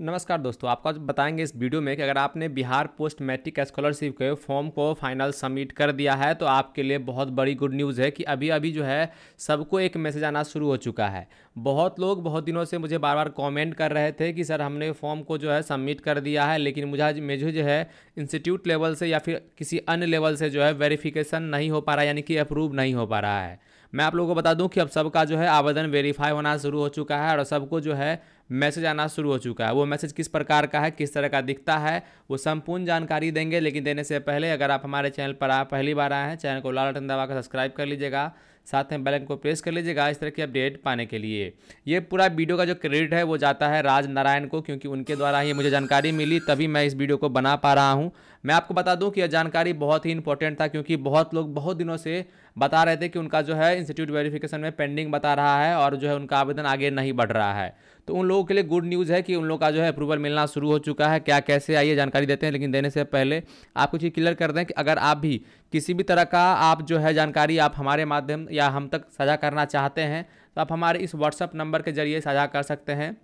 नमस्कार दोस्तों, आपको आज बताएँगे इस वीडियो में कि अगर आपने बिहार पोस्ट मैट्रिक स्कॉलरशिप के फॉर्म को फाइनल सबमिट कर दिया है तो आपके लिए बहुत बड़ी गुड न्यूज़ है कि अभी अभी जो है, सबको एक मैसेज आना शुरू हो चुका है। बहुत लोग बहुत दिनों से मुझे बार बार कमेंट कर रहे थे कि, सर, हमने फॉर्म को जो है सबमिट कर दिया है, लेकिन मुझे मुझे जो है, इंस्टीट्यूट लेवल से या फिर किसी अन्य लेवल से जो है, वेरीफिकेशन नहीं हो पा रहा, यानी कि अप्रूव नहीं हो पा रहा है। मैं आप लोगों को बता दूँ कि अब सबका जो है आवेदन वेरीफाई होना शुरू हो चुका है और सबको जो है मैसेज आना शुरू हो चुका है। वो मैसेज किस प्रकार का है, किस तरह का दिखता है, वो संपूर्ण जानकारी देंगे, लेकिन देने से पहले अगर आप हमारे चैनल पर आ, पहली बार आए हैं चैनल को लाल बटन दबा कर सब्सक्राइब कर लीजिएगा। साथ में बैलन को प्रेस कर लीजिएगा इस तरह की अपडेट पाने के लिए। ये पूरा वीडियो का जो क्रेडिट है, वो जाता है राज नारायण को, क्योंकि उनके द्वारा ही मुझे जानकारी मिली, तभी मैं इस वीडियो को बना पा रहा हूँ। मैं आपको बता दूँ कि यह जानकारी बहुत ही इंपॉर्टेंट था, क्योंकि बहुत लोग बहुत दिनों से बता रहे थे कि उनका जो है इंस्टीट्यूट वेरिफिकेशन में पेंडिंग बता रहा है और जो है उनका आवेदन आगे नहीं बढ़ रहा है। तो उन लोगों के लिए गुड न्यूज़ है कि उन लोगों का जो है अप्रूवल मिलना शुरू हो चुका है। क्या, कैसे, आइए जानकारी देते हैं, लेकिन देने से पहले आपको चीज़ क्लियर कर दें कि अगर आप भी किसी भी तरह का आप जो है जानकारी आप हमारे माध्यम या हम तक साझा करना चाहते हैं तो आप हमारे इस व्हाट्सअप नंबर के ज़रिए साझा कर सकते हैं।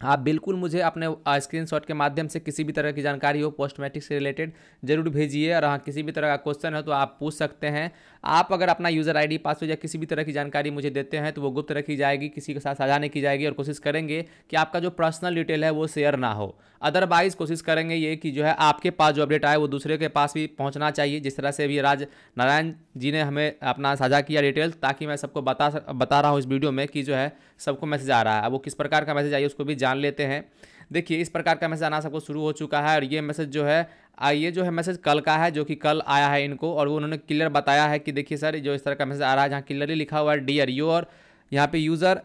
आप बिल्कुल मुझे अपने स्क्रीनशॉट के माध्यम से किसी भी तरह की जानकारी हो पोस्ट मैट्रिक से रिलेटेड ज़रूर भेजिए। और हाँ किसी भी तरह का क्वेश्चन है तो आप पूछ सकते हैं। आप अगर अपना यूज़र आईडी पासवर्ड या किसी भी तरह की जानकारी मुझे देते हैं तो वो गुप्त रखी जाएगी, किसी के साथ साझा नहीं की जाएगी और कोशिश करेंगे कि आपका जो पर्सनल डिटेल है वो शेयर ना हो। अदरवाइज़ कोशिश करेंगे ये कि जो है आपके पास जो अपडेट आए वो दूसरे के पास भी पहुँचना चाहिए। जिस तरह से भी राज नारायण जी ने हमें अपना साझा किया डिटेल ताकि मैं सबको बता बता रहा हूँ इस वीडियो में कि जो है सबको मैसेज आ रहा है। वो किस प्रकार का मैसेज आइए उसको भी जान लेते हैं। देखिए, इस प्रकार का मैसेज आना सबको शुरू हो चुका है और ये मैसेज जो है ये जो है मैसेज कल का है, जो कि कल आया है इनको और वो उन्होंने क्लियर बताया है कि देखिए सर, जो इस तरह का मैसेज आ रहा है, जहाँ क्लियरली लिखा हुआ है डियर योर यहाँ पे यूज़र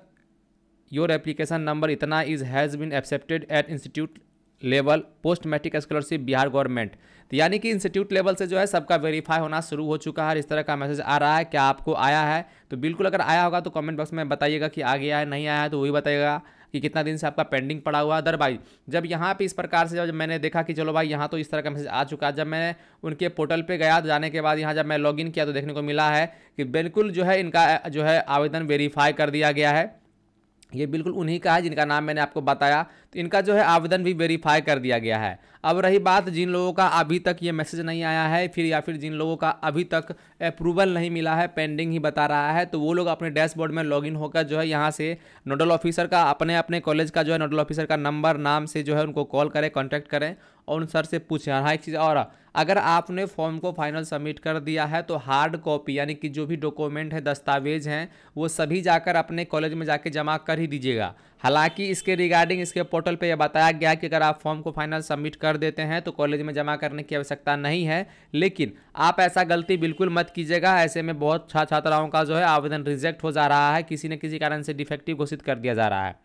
योर एप्लीकेशन नंबर इतना is has been accepted at institute level post matric scholarship Bihar government. तो यानी कि इंस्टीट्यूट लेवल से जो है सबका वेरीफाई होना शुरू हो चुका है इस तरह का मैसेज आ रहा है क्या आपको आया है। तो बिल्कुल अगर आया होगा तो कमेंट बॉक्स में बताइएगा कि आ गया है, नहीं आया है तो वही बताइएगा कि कितना दिन से आपका पेंडिंग पड़ा हुआ अदर भाई जब यहाँ पे इस प्रकार से जब मैंने देखा कि चलो भाई, यहाँ तो इस तरह का मैसेज आ चुका है। जब मैं उनके पोर्टल पे गया तो जाने के बाद यहाँ जब मैं लॉगिन किया तो देखने को मिला है कि बिल्कुल जो है इनका, जो है आवेदन वेरीफाई कर दिया गया है। ये बिल्कुल उन्हीं का है जिनका नाम मैंने आपको बताया। तो इनका जो है आवेदन भी वेरीफाई कर दिया गया है। अब रही बात, जिन लोगों का अभी तक ये मैसेज नहीं आया है, फिर या फिर जिन लोगों का अभी तक अप्रूवल नहीं मिला है पेंडिंग ही बता रहा है तो वो लोग अपने डैशबोर्ड में लॉगिन होकर जो है यहाँ से नोडल ऑफिसर का, अपने अपने कॉलेज का जो है नोडल ऑफिसर का नंबर नाम से जो है उनको कॉल करें कॉन्टैक्ट करें और उन सर से पूछें। हाँ एक चीज़ और, अगर आपने फॉर्म को फाइनल सबमिट कर दिया है तो हार्ड कॉपी यानी कि जो भी डॉक्यूमेंट है, दस्तावेज़ हैं, वो सभी जाकर अपने कॉलेज में जाके जमा कर ही दीजिएगा। हालाँकि इसके रिगार्डिंग इसके पोर्टल पे यह बताया गया कि अगर आप फॉर्म को फाइनल सबमिट कर देते हैं तो कॉलेज में जमा करने की आवश्यकता नहीं है। लेकिन आप ऐसा गलती बिल्कुल मत कीजिएगा, ऐसे में बहुत छात्र छात्राओं का जो है आवेदन रिजेक्ट हो जा रहा है, किसी न किसी कारण से डिफेक्टिव घोषित कर दिया जा रहा है।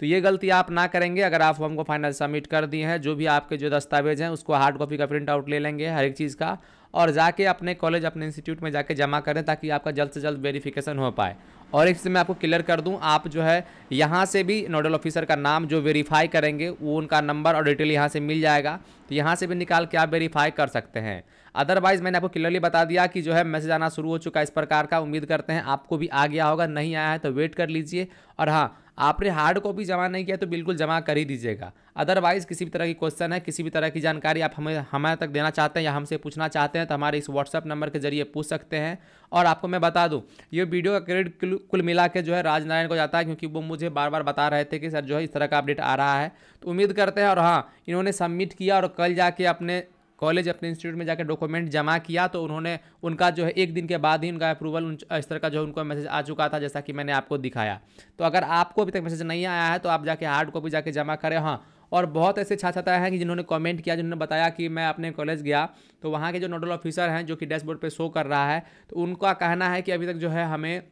तो ये गलती आप ना करेंगे, अगर आप फॉर्म को फाइनल सबमिट कर दिए हैं, जो भी आपके जो दस्तावेज़ हैं, उसको हार्ड कॉपी का प्रिंट आउट ले लेंगे हर एक चीज़ का, और जाके अपने कॉलेज अपने इंस्टीट्यूट में जाके जमा करें, ताकि आपका जल्द से जल्द वेरिफिकेशन हो पाए। और एक मैं आपको क्लियर कर दूँ, आप जो है, यहाँ से भी नोडल ऑफिसर का नाम जो वेरीफाई करेंगे, वो उनका नंबर और डिटेल यहाँ से मिल जाएगा। तो यहाँ से भी निकाल के आप वेरीफाई कर सकते हैं। अदरवाइज़ मैंने आपको क्लियरली बता दिया कि जो है, मैसेज आना शुरू हो चुका है इस प्रकार का। उम्मीद करते हैं आपको भी आ गया होगा, नहीं आया है तो वेट कर लीजिए। और हाँ आपने हार्ड कॉपी जमा नहीं किया तो बिल्कुल जमा कर ही दीजिएगा। अदरवाइज़ किसी भी तरह की क्वेश्चन है, किसी भी तरह की जानकारी आप हमें हमारे तक देना चाहते हैं या हमसे पूछना चाहते हैं तो हमारे इस व्हाट्सअप नंबर के ज़रिए पूछ सकते हैं। और आपको मैं बता दूँ, ये वीडियो का क्रेडिट कुल मिला के जो है राजनारायण को जाता है, क्योंकि वो मुझे बार बार बता रहे थे कि, सर, जो है इस तरह का अपडेट आ रहा है। तो उम्मीद करते हैं, और हाँ इन्होंने सबमिट किया और कल जाके अपने कॉलेज अपने इंस्टीट्यूट में जाकर डॉक्यूमेंट जमा किया तो उन्होंने उनका जो है, एक दिन के बाद ही उनका अप्रूवल इस तरह का जो उनको मैसेज आ चुका था, जैसा कि मैंने आपको दिखाया। तो अगर आपको अभी तक मैसेज नहीं आया है तो आप जाके हार्ड कॉपी जाके जमा करें। हाँ और बहुत ऐसे छात्र छात्राएँ हैं कि जिन्होंने कमेंट किया, जिन्होंने बताया कि मैं अपने कॉलेज गया तो वहाँ के जो नोडल ऑफिसर हैं, जो कि डैशबोर्ड पे शो कर रहा है तो उनका कहना है कि अभी तक जो है, हमें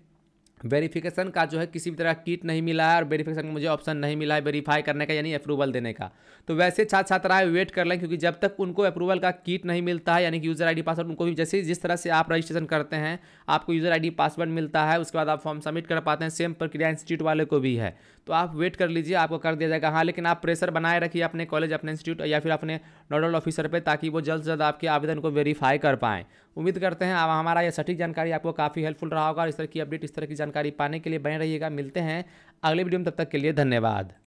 वेरिफिकेशन का जो है किसी भी तरह किट नहीं मिला है और वेरिफिकेशन का मुझे ऑप्शन नहीं मिला है वेरीफाई करने का, यानी अप्रूवल देने का। तो वैसे छात्र छात्राएँ वेट कर लें, क्योंकि जब तक उनको अप्रूवल का किट नहीं मिलता है, यानी कि यूज़र आईडी पासवर्ड उनको भी जैसे जिस तरह से आप रजिस्ट्रेशन करते हैं, आपको यूज़र आईडी पासवर्ड मिलता है, उसके बाद आप फॉर्म सबमिट कर पाते हैं सेम प्रक्रिया इंस्टीट्यूट वाले को भी है। तो आप वेट कर लीजिए, आपको कर दिया जाएगा। हाँ लेकिन आप प्रेशर बनाए रखिए अपने कॉलेज अपने इंस्टीट्यूट या फिर अपने नोडल ऑफिसर पर ताकि वो जल्द से जल्द आपके आवेदन को वेरीफाई कर पाएँ। उम्मीद करते हैं अब हमारा यह सटीक जानकारी आपको काफ़ी हेल्पफुल रहा होगा इस तरह की अपडेट इस तरह की जानकारी पाने के लिए बने रहिएगा। मिलते हैं अगले वीडियो में, तब तक के लिए धन्यवाद।